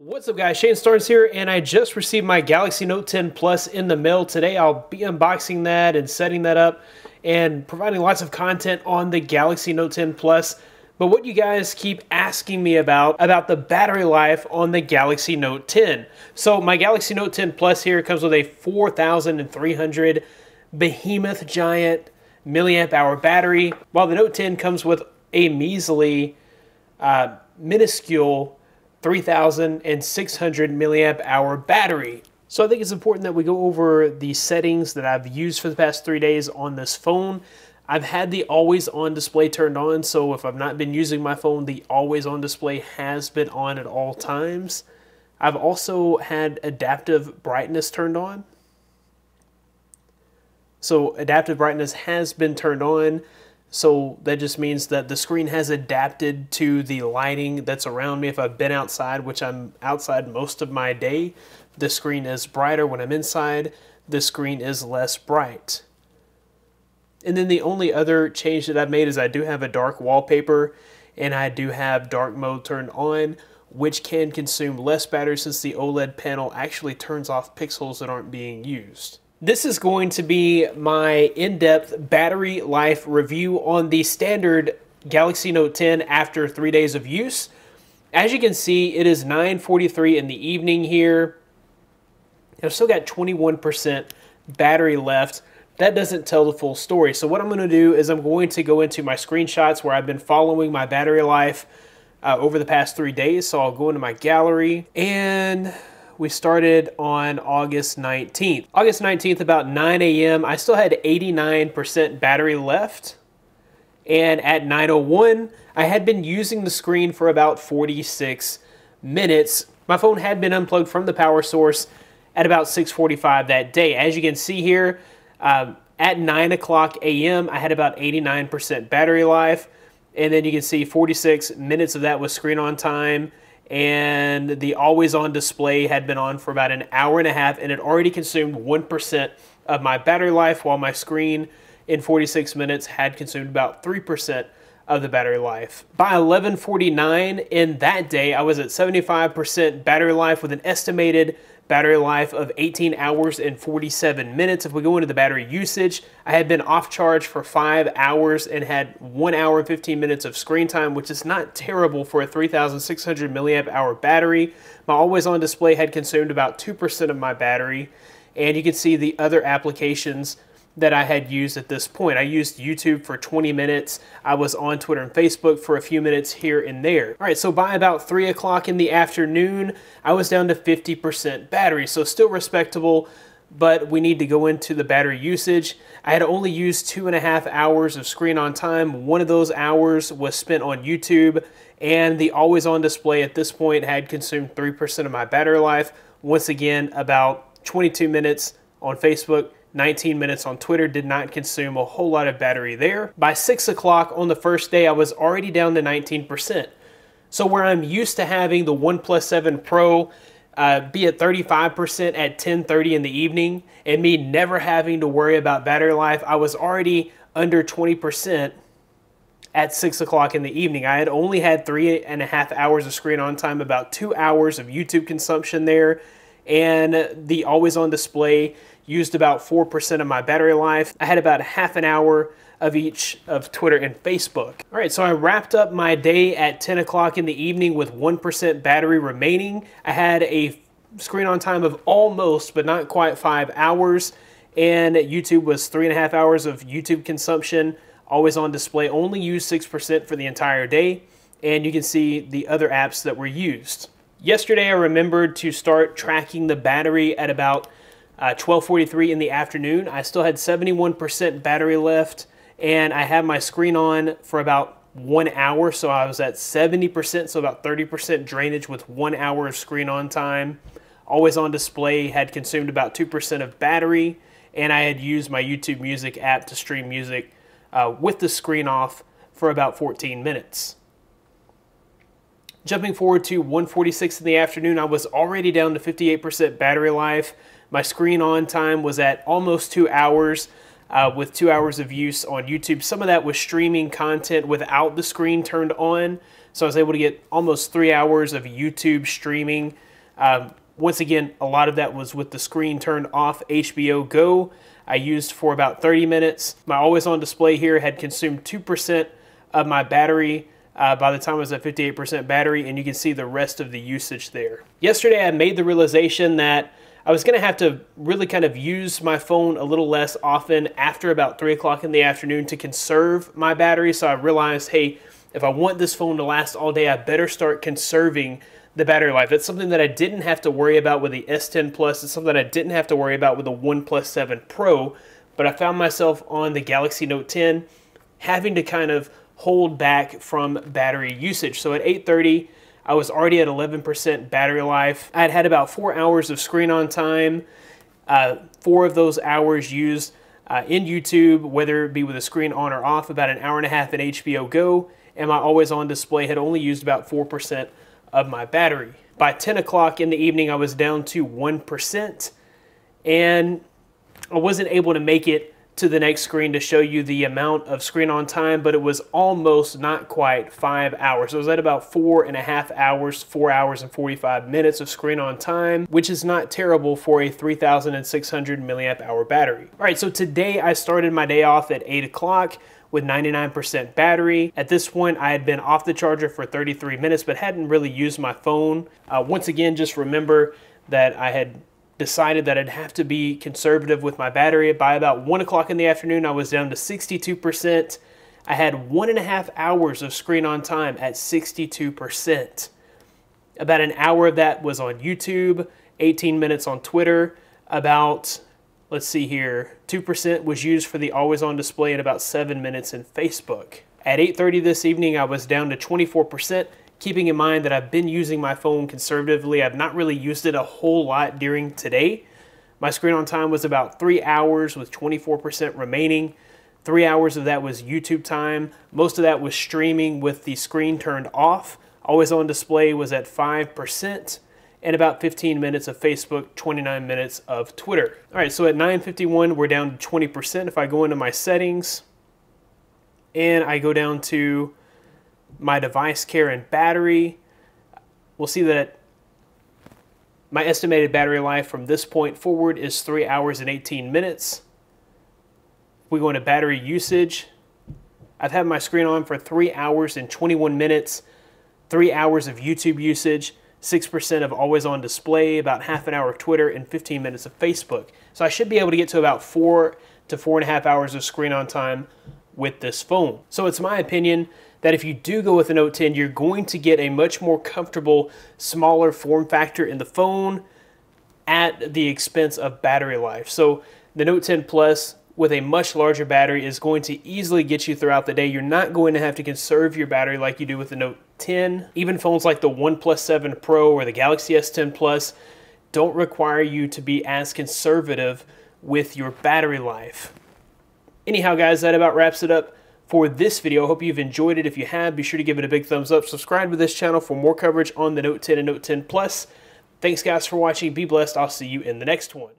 What's up guys, Shane Starnes here, and I just received my Galaxy Note 10 Plus in the mail today. I'll be unboxing that and setting that up and providing lots of content on the Galaxy Note 10 Plus. But what you guys keep asking me about, about the battery life on the Galaxy Note 10. So my Galaxy Note 10 Plus here comes with a 4,300 behemoth giant milliamp hour battery, while the Note 10 comes with a measly, uh, minuscule 3600 milliamp hour battery. So I think it's important that we go over the settings that I've used for the past three days on this phone. I've had the always on display turned on, so if I've not been using my phone, the always on display has been on at all times. I've also had adaptive brightness turned on. So adaptive brightness has been turned on. So that just means that the screen has adapted to the lighting that's around me. If I've been outside, which I'm outside most of my day, the screen is brighter. When I'm inside, the screen is less bright. And then the only other change that I've made is I do have a dark wallpaper and I do have dark mode turned on, which can consume less battery since the OLED panel actually turns off pixels that aren't being used. This is going to be my in-depth battery life review on the standard Galaxy Note 10 after three days of use. As you can see, it is 9.43 in the evening here. I've still got 21% battery left. That doesn't tell the full story. So what I'm going to do is I'm going to go into my screenshots where I've been following my battery life uh, over the past three days. So I'll go into my gallery and we started on August 19th. August 19th, about 9 a.m., I still had 89% battery left. And at 9.01, I had been using the screen for about 46 minutes. My phone had been unplugged from the power source at about 6.45 that day. As you can see here, um, at 9 o'clock a.m., I had about 89% battery life. And then you can see 46 minutes of that was screen on time and the always on display had been on for about an hour and a half and it already consumed 1% of my battery life while my screen in 46 minutes had consumed about 3% of the battery life. By 11:49 in that day, I was at 75% battery life with an estimated battery life of 18 hours and 47 minutes. If we go into the battery usage, I had been off charge for five hours and had one hour and 15 minutes of screen time, which is not terrible for a 3,600 milliamp hour battery. My always on display had consumed about 2% of my battery. And you can see the other applications that I had used at this point. I used YouTube for 20 minutes. I was on Twitter and Facebook for a few minutes here and there. All right, so by about 3 o'clock in the afternoon, I was down to 50% battery, so still respectable, but we need to go into the battery usage. I had only used two and a half hours of screen on time. One of those hours was spent on YouTube, and the always on display at this point had consumed 3% of my battery life. Once again, about 22 minutes on Facebook, 19 minutes on Twitter did not consume a whole lot of battery there. By 6 o'clock on the first day, I was already down to 19%. So where I'm used to having the OnePlus 7 Pro uh, be at 35% at 10.30 in the evening and me never having to worry about battery life, I was already under 20% at 6 o'clock in the evening. I had only had three and a half hours of screen on time, about two hours of YouTube consumption there, and the always on display used about 4% of my battery life. I had about half an hour of each of Twitter and Facebook. All right, so I wrapped up my day at 10 o'clock in the evening with 1% battery remaining. I had a screen on time of almost, but not quite five hours. And YouTube was three and a half hours of YouTube consumption, always on display, only used 6% for the entire day. And you can see the other apps that were used. Yesterday, I remembered to start tracking the battery at about 12:43 uh, in the afternoon. I still had 71% battery left, and I had my screen on for about one hour, so I was at 70%, so about 30% drainage with one hour of screen on time. Always on display had consumed about 2% of battery, and I had used my YouTube Music app to stream music uh, with the screen off for about 14 minutes. Jumping forward to 146 in the afternoon, I was already down to 58% battery life. My screen on time was at almost two hours uh, with two hours of use on YouTube. Some of that was streaming content without the screen turned on. So I was able to get almost three hours of YouTube streaming. Um, once again, a lot of that was with the screen turned off. HBO Go I used for about 30 minutes. My always on display here had consumed 2% of my battery uh, by the time I was at 58% battery, and you can see the rest of the usage there. Yesterday, I made the realization that I was going to have to really kind of use my phone a little less often after about 3 o'clock in the afternoon to conserve my battery. So I realized, hey, if I want this phone to last all day, I better start conserving the battery life. That's something that I didn't have to worry about with the S10 Plus. It's something that I didn't have to worry about with the OnePlus 7 Pro. But I found myself on the Galaxy Note 10 having to kind of hold back from battery usage. So at 8:30, I was already at 11% battery life. I had had about four hours of screen on time. Uh, four of those hours used uh, in YouTube, whether it be with a screen on or off, about an hour and a half in HBO Go, and my always on display had only used about 4% of my battery. By 10 o'clock in the evening, I was down to 1%, and I wasn't able to make it to the next screen to show you the amount of screen on time, but it was almost not quite five hours. It was at about four and a half hours, four hours and 45 minutes of screen on time, which is not terrible for a 3600 milliamp hour battery. All right, so today I started my day off at eight o'clock with 99% battery. At this point, I had been off the charger for 33 minutes, but hadn't really used my phone. Uh, once again, just remember that I had decided that I'd have to be conservative with my battery. By about 1 o'clock in the afternoon, I was down to 62%. I had one and a half hours of screen on time at 62%. About an hour of that was on YouTube, 18 minutes on Twitter, about, let's see here, 2% was used for the always on display and about 7 minutes in Facebook. At 8.30 this evening, I was down to 24%, keeping in mind that I've been using my phone conservatively. I've not really used it a whole lot during today. My screen on time was about three hours with 24% remaining. Three hours of that was YouTube time. Most of that was streaming with the screen turned off. Always on display was at 5% and about 15 minutes of Facebook, 29 minutes of Twitter. All right, so at 9.51, we're down to 20%. If I go into my settings and I go down to my device care and battery, we'll see that my estimated battery life from this point forward is 3 hours and 18 minutes. We go into battery usage. I've had my screen on for 3 hours and 21 minutes, 3 hours of YouTube usage, 6% of always on display, about half an hour of Twitter, and 15 minutes of Facebook. So I should be able to get to about 4 to 4.5 hours of screen on time with this phone. So it's my opinion that if you do go with a Note 10, you're going to get a much more comfortable, smaller form factor in the phone at the expense of battery life. So the Note 10 Plus with a much larger battery is going to easily get you throughout the day. You're not going to have to conserve your battery like you do with the Note 10. Even phones like the OnePlus 7 Pro or the Galaxy S10 Plus don't require you to be as conservative with your battery life. Anyhow, guys, that about wraps it up for this video. I hope you've enjoyed it. If you have, be sure to give it a big thumbs up. Subscribe to this channel for more coverage on the Note 10 and Note 10 Plus. Thanks, guys, for watching. Be blessed. I'll see you in the next one.